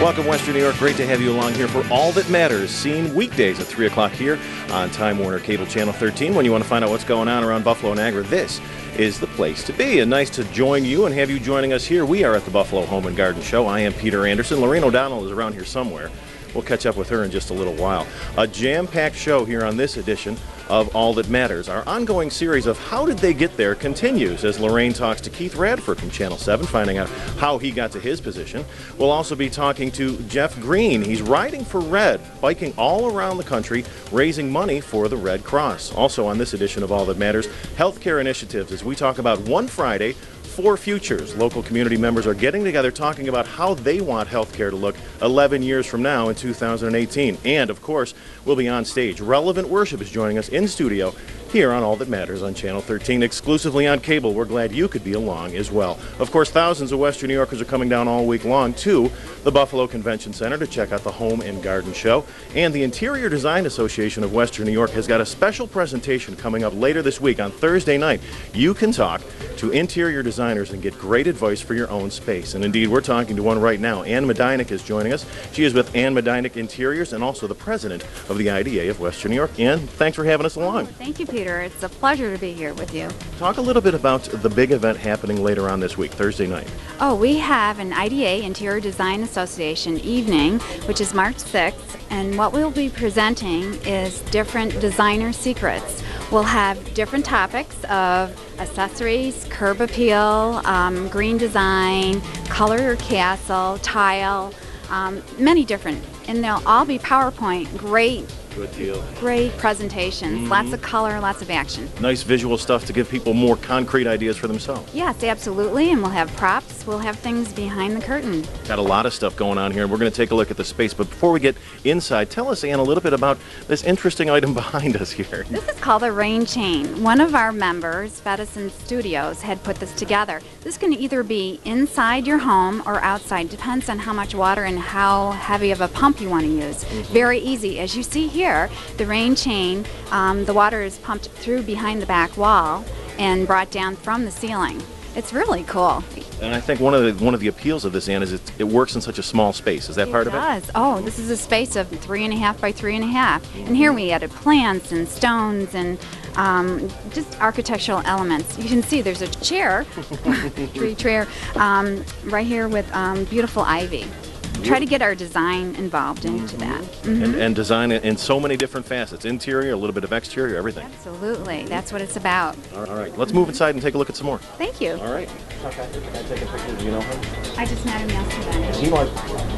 Welcome, Western New York. Great to have you along here for All That Matters, seen weekdays at 3 o'clock here on Time Warner Cable Channel 13. When you want to find out what's going on around Buffalo and Niagara, this is the place to be. And nice to join you and have you joining us here. We are at the Buffalo Home and Garden Show. I am Peter Anderson. Lorraine O'Donnell is around here somewhere. We'll catch up with her in just a little while. A jam packed show here on this edition of All That Matters. Our ongoing series of How Did They Get There continues as Lorraine talks to Keith Radford from Channel 7, finding out how he got to his position. We'll also be talking to Jeff Green. He's riding for Red, biking all around the country, raising money for the Red Cross. Also on this edition of All That Matters, healthcare initiatives as we talk about One Friday Four Futures. Local community members are getting together talking about how they want healthcare to look 11 years from now in 2018. And, of course, we'll be on stage. Relevant Worship is joining us in studio here on All That Matters on Channel 13, exclusively on cable. We're glad you could be along as well. Of course, thousands of Western New Yorkers are coming down all week long to the Buffalo Convention Center to check out the Home and Garden Show. And the Interior Design Association of Western New York has got a special presentation coming up later this week on Thursday night. You can talk to interior designers and get great advice for your own space. And indeed, we're talking to one right now. Ann Medinac is joining us. She is with Ann Medinac Interiors and also the president of the IDA of Western New York. Ann, thanks for having us along. Thank you, Peter. It's a pleasure to be here with you. Talk a little bit about the big event happening later on this week, Thursday night. Oh, we have an IDA Interior Design Association evening, which is March 6th, and what we'll be presenting is different designer secrets. We'll have different topics of accessories, curb appeal, um, green design, color your castle, tile, um, many different, and they'll all be PowerPoint. Great Good deal. Great presentations, mm-hmm. lots of color, lots of action. Nice visual stuff to give people more concrete ideas for themselves. Yes, absolutely, and we'll have props, we'll have things behind the curtain. Got a lot of stuff going on here, and we're going to take a look at the space. But before we get inside, tell us, Ann, a little bit about this interesting item behind us here. This is called a rain chain. One of our members, Fedison Studios, had put this together. This can either be inside your home or outside, depends on how much water and how heavy of a pump you want to use. Mm-hmm. Very easy. As you see here, the rain chain, um, the water is pumped through behind the back wall and brought down from the ceiling. It's really cool. And I think one of the one of the appeals of this, Ann, is it, it works in such a small space. Is that part it of it? does. Oh, this is a space of three and a half by three and a half. And here we added plants and stones and um, just architectural elements. You can see there's a chair, tree chair, um, right here with um, beautiful ivy. Try to get our design involved into that. Mhm. And, and design in so many different facets interior, a little bit of exterior, everything. Absolutely. That's what it's about. All right, let's move inside and take a look at some more. Thank you. All right. Okay. Can I take a picture? Do you know her? I just met him yesterday. He are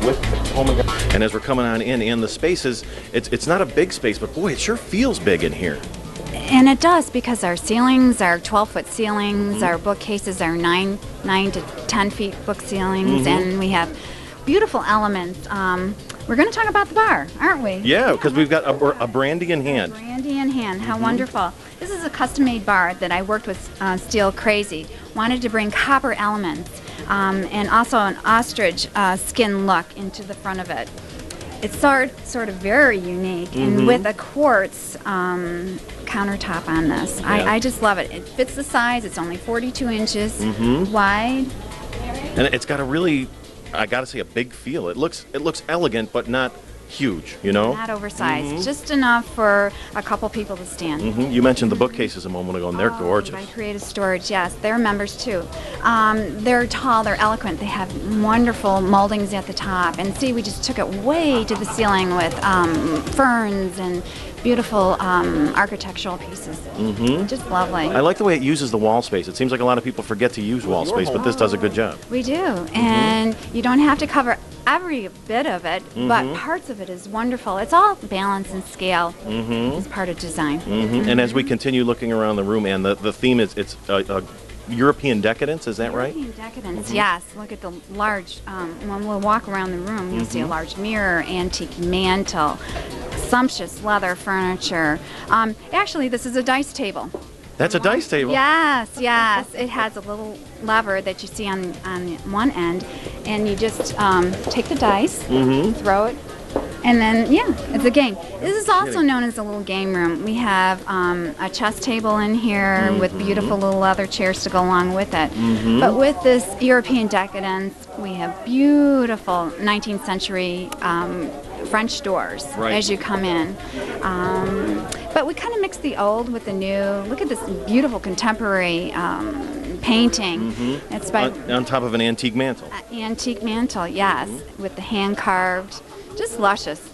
with Home and Garden. And as we're coming on in, in the spaces, it's, it's not a big space, but boy, it sure feels big in here. And it does because our ceilings are 12 foot ceilings, our bookcases are 9, 9 to 10 feet book ceilings, and we have beautiful elements. Um, we're going to talk about the bar, aren't we? Yeah, because we've got a, a brandy in hand. Brandy in hand, how wonderful. This is a custom made bar that I worked with uh, Steel Crazy. Wanted to bring copper elements um, and also an ostrich uh, skin look into the front of it. It's sort, sort of very unique and with a quartz um, countertop on this. Yeah. I, I just love it. It fits the size, it's only 42 inches wide. And it's got a really, I got to say, a big feel. It looks it looks elegant, but not huge. You know. Not oversized, just enough for a couple people to stand. hmm You mentioned the bookcases a moment ago, and they're Oh, gorgeous. By Creative Storage, yes, they're members too. Um, they're tall, they're eloquent, they have wonderful moldings at the top. And see, we just took it way to the ceiling with um, ferns and beautiful um, architectural pieces. Mm-hmm. Just lovely. I like the way it uses the wall space. It seems like a lot of people forget to use wall space, but this does a good job. We do, and you don't have to cover every bit of it, but parts of it is wonderful. It's all balance and scale. Mm-hmm. It's part of design. hmm And as we continue looking around the room, and the, the theme is it's a, European decadence. Is that right? European decadence, yes. Look at the large, um, when we walk around the room, you'll see a large mirror, antique mantle, sumptuous leather furniture. Um, actually, this is a dice table. That's a dice table. Yes, yes. It has a little lever that you see on, on one end, and you just um, take the dice, throw it And then, yeah, it's a game. This is also known as a little game room. We have um, a chess table in here with beautiful little leather chairs to go along with it. But with this European decadence, we have beautiful 19th century um, French doors Right. as you come in. Um, but we kind of mix the old with the new. Look at this beautiful contemporary painting. Mm-hmm. It's by On, on top of an antique mantle. antique mantle, yes, with the hand carved, just luscious.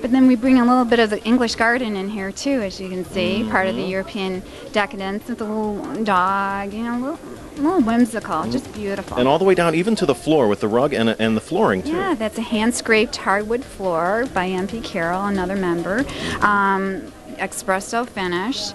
But then we bring a little bit of the English garden in here too, as you can see, part of the mm-hmm. European decadence with the little dog, you know, a little, a little whimsical, mm-hmm. just beautiful. And all the way down even to the floor with the rug and, and the flooring too. yeah, that's a hand scraped hardwood floor by MP Carroll, another member. Um, espresso finish.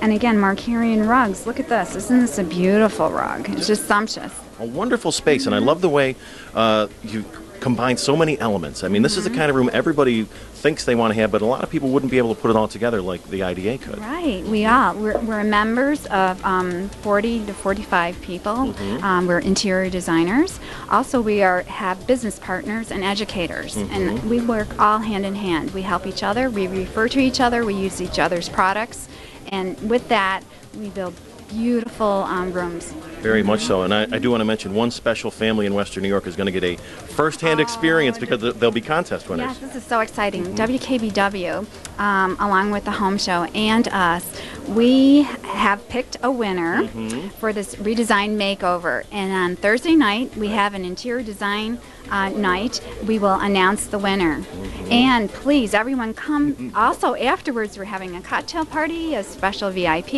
And again, Markarian rugs. Look at this. Isn't this a beautiful rug? It's just sumptuous. A wonderful space, and I love the way uh, you combine so many elements. I mean, this is the kind of room everybody thinks they want to have, but a lot of people wouldn't be able to put it all together like the IDA could. Right, we are. We're, we're members of um, 40 to 45 people. Um, we're interior designers. Also, we are have business partners and educators, and we work all hand in hand. We help each other. We refer to each other. We use each other's products, and with that, we build beautiful um, rooms. Very much so. And I, I do want to mention one special family in Western New York is going to get a first-hand experience because they'll be contest winners. Yes, this is so exciting. WKBW, um, along with the home show and us, we have picked a winner mm-hmm. for this redesign makeover. And on Thursday night, we have an interior design uh, night. We will announce the winner. Mm-hmm. And please, everyone, come. Mm-hmm. Also, afterwards, we're having a cocktail party, a special VIP.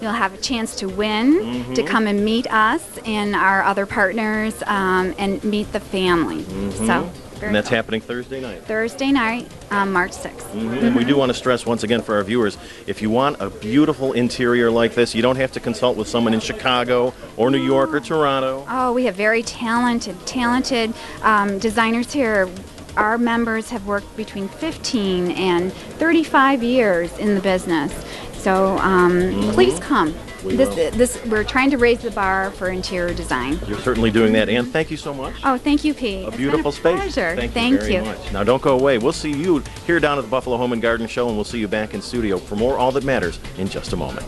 You'll have a chance to win, to come and meet us and our other partners um, and meet the family. So, very And that's cool. happening Thursday night. Thursday night, um, March 6th. Mhm. And we do want to stress once again for our viewers if you want a beautiful interior like this, you don't have to consult with someone in Chicago or New York or Toronto. Oh, we have very talented, talented um, designers here. Our members have worked between 15 and 35 years in the business. So um, please come. We this, will. this, we're trying to raise the bar for interior design. You're certainly doing that. And thank you so much. Oh, thank you, Pete. A It's beautiful a space. Pleasure. Thank, you very much. Now don't go away. We'll see you here down at the Buffalo Home and Garden Show, and we'll see you back in studio for more All That Matters in just a moment.